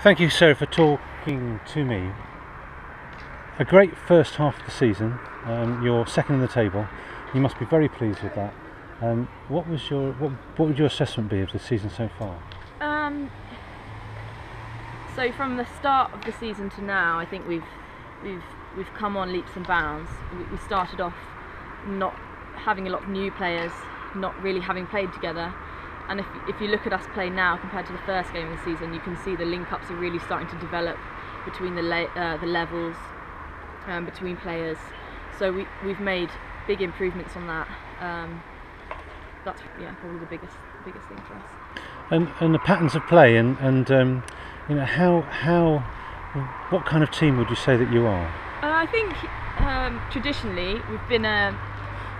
Thank you, Sarah, for talking to me. A great first half of the season. Um, you're second in the table. You must be very pleased with that. Um, what was your what, what would your assessment be of the season so far? Um, so from the start of the season to now, I think we've we've we've come on leaps and bounds. We, started off not having a lot of new players, not really having played together. And if, if you look at us play now compared to the first game of the season, you can see the link-ups are really starting to develop between the, le- uh, the levels, um, between players. So we, we've made big improvements on that. Um, that's yeah probably the biggest biggest thing for us. And and the patterns of play and and um, you know how how what kind of team would you say that you are? Uh, I think um, traditionally we've been uh,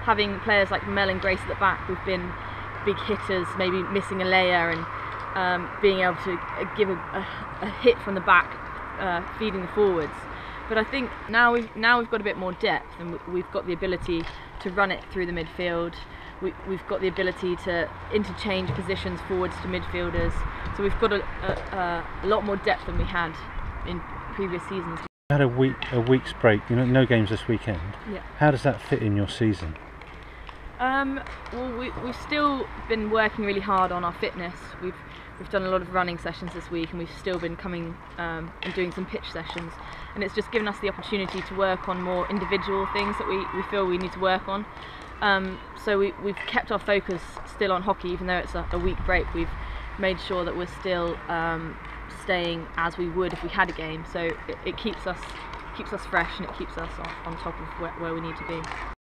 having players like Mel and Grace at the back. We've been big hitters, maybe missing a layer and um, being able to uh, give a, a, a hit from the back, uh, feeding the forwards. But I think now we've now we've got a bit more depth and we've got the ability to run it through the midfield. We, have got the ability to interchange positions forwards to midfielders. So we've got a, a, a lot more depth than we had in previous seasons. had a week a week's break. You know, no games this weekend. Yeah. How does that fit in your season? Um, well, we, we've still been working really hard on our fitness. We've we've done a lot of running sessions this week, and we've still been coming um, and doing some pitch sessions. And it's just given us the opportunity to work on more individual things that we, we feel we need to work on. Um, so we, we've kept our focus still on hockey, even though it's a, a week break. We've made sure that we're still um, staying as we would if we had a game. So it, it keeps us keeps us fresh and it keeps us on, on top of where, where we need to be.